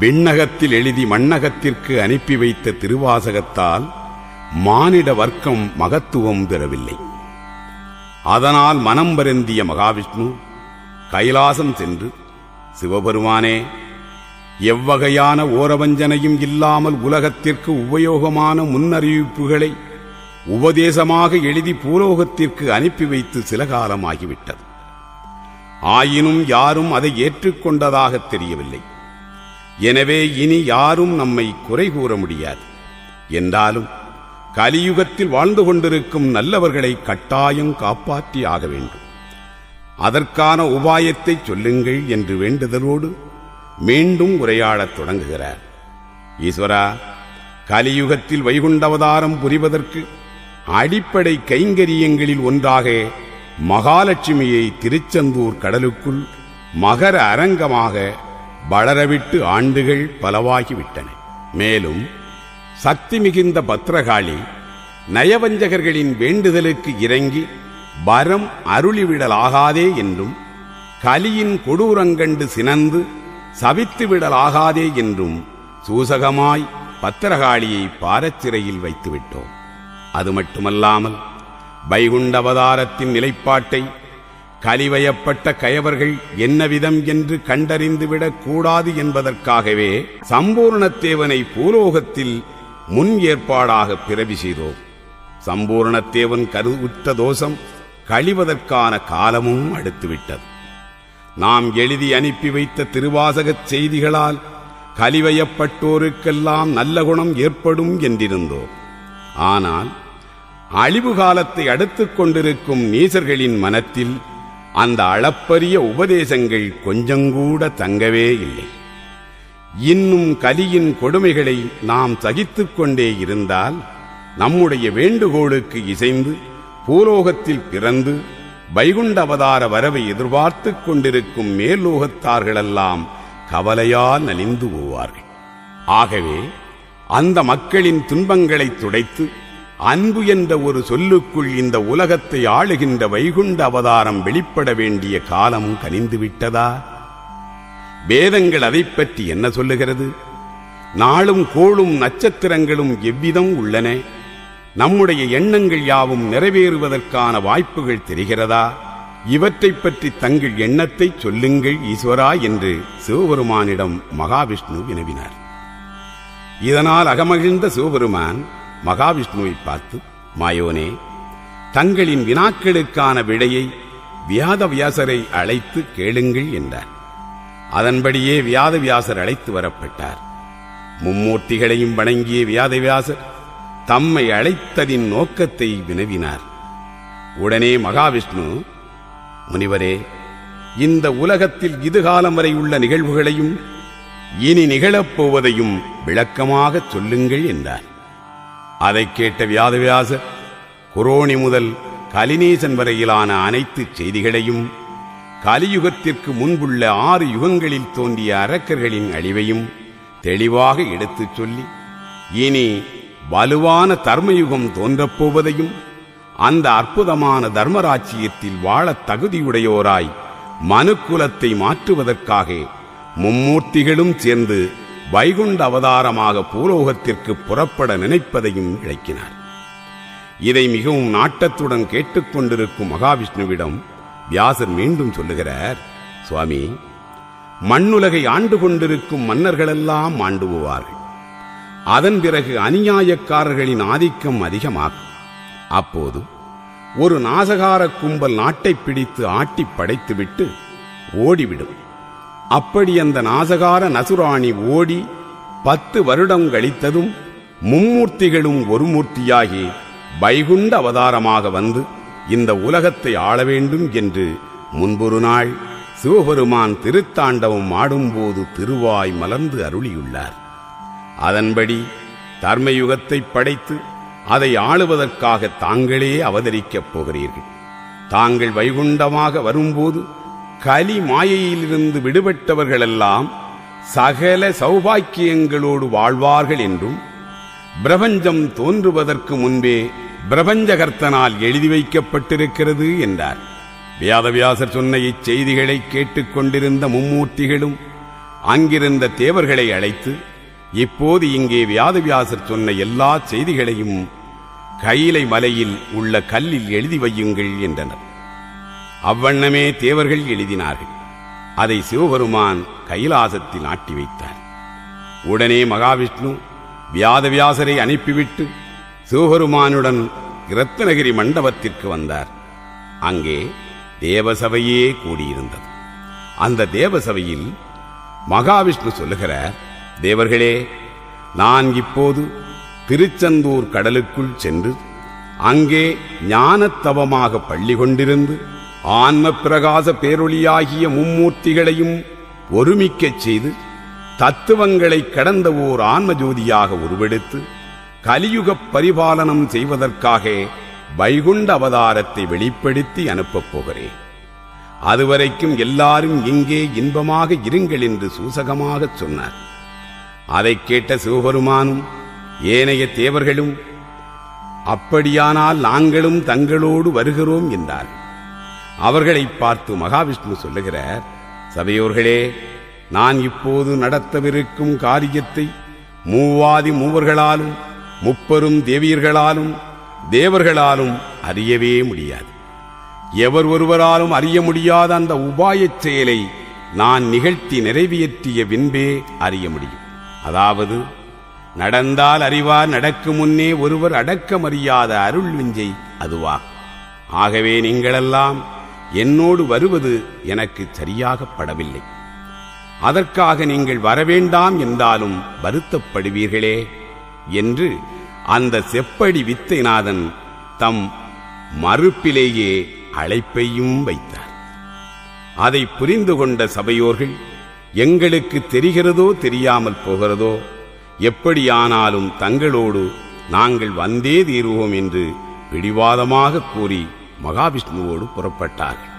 விண்ணகத்தில் எழுதி மண்ணகத்திற்கு அனுப்பி வைத்த திருவாசகத்தால் மானிட வர்க்கம் மகத்துவம் பெறவில்லை. அதனால் மனம் வருந்திய மகாவிஷ்ணு கைலாசம் சென்று சிவபெருமானே எவ்வகையான ஓரவஞ்சனையும் இல்லாமல் உலகத்திற்கு உபயோகமான முன்னறிவிப்புகளை உபதேசமாக எழுதி பூலோகத்திற்கு அனுப்பி வைத்து சில காலமாகிவிட்டது. ஆயினும் யாரும் அதை ஏற்றுக்கொண்டதாக தெரியவில்லை. எனவே இனி யாரும் நம்மை குறை கூற முடியாது. என்றாலும் கலியுகத்தில் வாழ்ந்து கொண்டிருக்கும் நல்லவர்களை கட்டாயம் காப்பாற்றி ஆக வேண்டும். அதற்கான உபாயத்தை சொல்லுங்கள் என்று வேண்டுதலோடு மீண்டும் உரையாடத் தொடங்குகிறார். ஈஸ்வரா கலியுகத்தில் வைகுண்டவதாரம் புரிவதற்கு அடிப்படை கைங்கரியங்களில் ஒன்றாக மகாலட்சுமியை திருச்செந்தூர் கடலுக்குள் மகர அரங்கமாக வளரவிட்டு ஆண்டுகள் பலவாகிவிட்டன. மேலும் சக்தி மிகுந்த பத்ரகாளி நயவஞ்சகர்களின் வேண்டுதலுக்கு இறங்கி வரம் அருளிவிடலாகாதே என்றும் கலியின் கொடூரங்கண்டு சினந்து சவித்துவிடலாகாதே என்றும் சூசகமாய் பத்திரகாளியை பாரச்சிறையில் வைத்துவிட்டோம். அது மட்டுமல்லாமல் வைகுண்ட அவதாரத்தின் நிலைப்பாட்டை கலிவயப்பட்ட கயவர்கள் என்ன விதம் என்று கண்டறிந்துவிடக் கூடாது என்பதற்காகவே சம்பூர்ணத்தேவனை பூலோகத்தில் முன் ஏற்பாடாக பிறவி செய்தோம். சம்பூர்ணத்தேவன் கருவுற்ற தோஷம் கழிவதற்கான காலமும் அடுத்துவிட்டது. நாம் எழுதி அனுப்பி வைத்த திருவாசகச் செய்திகளால் கலிவயப்பட்டோருக்கெல்லாம் நல்ல குணம் ஏற்படும் என்றிருந்தோம். ஆனால் அழிவு காலத்தை அடுத்துக் கொண்டிருக்கும் நீசர்களின் மனத்தில் அந்த அளப்பரிய உபதேசங்கள் கொஞ்சங்கூட தங்கவே இல்லை. இன்னும் கலியின் கொடுமைகளை நாம் சகித்துக் கொண்டே இருந்தால் நம்முடைய வேண்டுகோளுக்கு இசைந்து பூலோகத்தில் பிறந்து வைகுண்ட அவதார வரவை எதிர்பார்த்துக் கொண்டிருக்கும் மேல்லோகத்தார்களெல்லாம் கவலையால் நலிந்து போவார்கள். ஆகவே அந்த மக்களின் துன்பங்களைத் துடைத்து அன்பு என்ற ஒரு சொல்லுக்குள் இந்த உலகத்தை ஆளுகின்ற வைகுண்ட அவதாரம் வெளிப்பட வேண்டிய காலம் கனிந்துவிட்டதா வேதங்கள் அதைப் பற்றி என்ன சொல்லுகிறது? நாளும் கோளும் நட்சத்திரங்களும் எவ்விதம் உள்ளன? நம்முடைய எண்ணங்கள் யாவும் நிறைவேறுவதற்கான வாய்ப்புகள் தெரிகிறதா? இவற்றை பற்றி தங்கள் எண்ணத்தை சொல்லுங்கள் ஈஸ்வரா என்று சிவபெருமானிடம் மகாவிஷ்ணு வினவினார். இதனால் அகமகிழ்ந்த சிவபெருமான் மகாவிஷ்ணுவை பார்த்து மாயோனே தங்களின் வினாக்களுக்கான விடையை வியாத வியாசரை அழைத்து கேளுங்கள் என்றார். அதன்படியே வியாதவியாசர் அழைத்து வரப்பட்டார். மும்மூர்த்திகளையும் வணங்கிய வியாதவியாசர் தம்மை அழைத்ததின் நோக்கத்தை வினவினார். உடனே மகாவிஷ்ணு முனிவரே இந்த உலகத்தில் இதுகாலம் வரை உள்ள நிகழ்வுகளையும் இனி நிகழப்போவதையும் விளக்கமாகச் சொல்லுங்கள் என்றார். அதை கேட்ட வியாதவியாசர் குரோணி முதல் கலினேசன் வரையிலான அனைத்து செய்திகளையும் கலியுகத்திற்கு முன்புள்ள ஆறு யுகங்களில் தோன்றிய அரக்கர்களின் அழிவையும் தெளிவாக எடுத்துச் சொல்லி இனி வலுவான தர்மயுகம் தோன்றப்போவதையும் அந்த அற்புதமான தர்மராட்சியத்தில் வாழத் தகுதியுடையோராய் மனுக்குலத்தை மாற்றுவதற்காக மும்மூர்த்திகளும் சேர்ந்து வைகுண்ட அவதாரமாக பூலோகத்திற்கு புறப்பட நினைப்பதையும் விளக்கினார் இதை மிகவும் நாட்டத்துடன் கேட்டுக்கொண்டிருக்கும் மகாவிஷ்ணுவிடம் வியாசர் மீண்டும் சொல்லுகிறார் சுவாமி மண்ணுலகை ஆண்டு கொண்டிருக்கும் மன்னர்களெல்லாம் ஆண்டுபோவார்கள். அதன் பிறகு அநியாயக்காரர்களின் ஆதிக்கம் அதிகமாகும். அப்போது ஒரு நாசகார கும்பல் நாட்டை பிடித்து ஆட்டி படைத்துவிட்டு ஓடிவிடும். அப்படி அந்த நாசகார நசுராணி ஓடி பத்து வருடம் கழித்ததும் மும்மூர்த்திகளும் ஒரு மூர்த்தியாகி வைகுண்ட அவதாரமாக வந்து இந்த உலகத்தை ஆள வேண்டும் என்று முன்பொரு நாள் சிவபெருமான் திருத்தாண்டவம் ஆடும்போது திருவாய் மலர்ந்து அருளியுள்ளார். அதன்படி தர்மயுகத்தை படைத்து அதை ஆளுவதற்காக தாங்களே அவதரிக்கப் போகிறீர்கள். தாங்கள் வைகுண்டமாக வரும்போது கலி மாயையிலிருந்து விடுபட்டவர்களெல்லாம் சகல சௌபாக்கியங்களோடு வாழ்வார்கள் என்றும் பிரபஞ்சம் தோன்றுவதற்கு முன்பே பிரபஞ்சகர்த்தனால் எழுதி வைக்கப்பட்டிருக்கிறது என்றார். வியாதவியாசர் சொன்ன இச்செய்திகளை கேட்டுக்கொண்டிருந்த மும்மூர்த்திகளும் அங்கிருந்த தேவர்களை அழைத்து இப்போது இங்கே வியாதவியாசர் சொன்ன எல்லா செய்திகளையும் கையிலை மலையில் உள்ள கல்லில் எழுதி வையுங்கள் என்றனர். அவ்வண்ணமே தேவர்கள் எழுதினார்கள். அதை சிவபெருமான் கைலாசத்தில் ஆட்டி வைத்தார். உடனே மகாவிஷ்ணு வியாதவியாசரை அனுப்பிவிட்டு சிவபெருமானுடன் இரத்தநகிரி மண்டபத்திற்கு வந்தார். அங்கே தேவசபையே கூடியிருந்தது. அந்த தேவசபையில் மகாவிஷ்ணு சொல்லுகிறார் தேவர்களே நான் இப்போது திருச்செந்தூர் கடலுக்குள் சென்று அங்கே ஞானத்தவமாக பள்ளி கொண்டிருந்து ஆன்ம பிரகாச பேரொளியாகிய மும்மூர்த்திகளையும் ஒருமிக்கச் செய்து தத்துவங்களை கடந்த ஓர் ஆன்ம ஜோதியாக உருவெடுத்து கலியுகப் பரிபாலனம் செய்வதற்காக வைகுண்ட அவதாரத்தை வெளிப்படுத்தி அனுப்பப் போகிறேன். அதுவரைக்கும் எல்லாரும் இங்கே இன்பமாக இருங்கள் என்று சூசகமாகச் சொன்னார். அதைக் கேட்ட சிவபெருமானும் ஏனைய தேவர்களும் அப்படியானால் நாங்களும் தங்களோடு வருகிறோம் என்றார். அவர்களை பார்த்து மகாவிஷ்ணு சொல்லுகிறார் சபையோர்களே நான் இப்போது நடத்தவிருக்கும் காரியத்தை மூவாதி மூவர்களாலும் முப்பெரும் தேவியர்களாலும் தேவர்களாலும் அறியவே முடியாது. எவர் ஒருவராலும் அறிய முடியாத அந்த உபாயச் செயலை நான் நிகழ்த்தி நிறைவேற்றிய பின்பே அறிய முடியும். அதாவது நடந்தால் அறிவார் நடக்கும் முன்னே ஒருவர் அடக்கமறியாத அருள் விஞ்சை அதுவா ஆகவே நீங்களெல்லாம் என்னோடு வருவது எனக்கு சரியாகப் படவில்லை அதற்காக நீங்கள் வரவேண்டாம் என்றாலும் வருத்தப்படுவீர்களே என்று அந்த செப்படி வித்தைநாதன் தம் மறுப்பிலேயே அழைப்பையும் வைத்தார். அதை புரிந்து கொண்ட சபையோர்கள் எங்களுக்கு தெரிகிறதோ தெரியாமல் போகிறதோ எப்படியானாலும் தங்களோடு நாங்கள் வந்தே தீருவோம் என்று பிடிவாதமாக கூறி மகாவிஷ்ணுவோடு புறப்பட்டார்கள்.